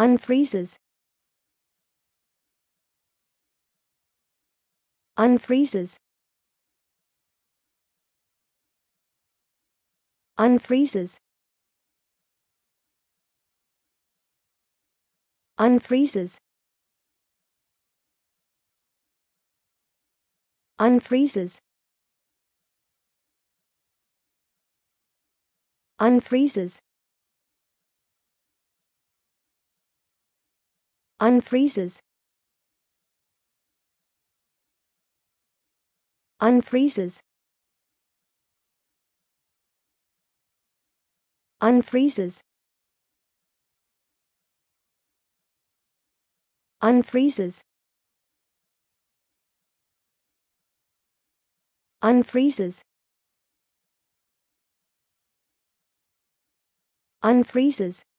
unfreezes. Unfreezes. Unfreezes. Unfreezes. Unfreezes. Unfreezes unfreezes. Unfreezes. Unfreezes. Unfreezes. Unfreezes. Unfreezes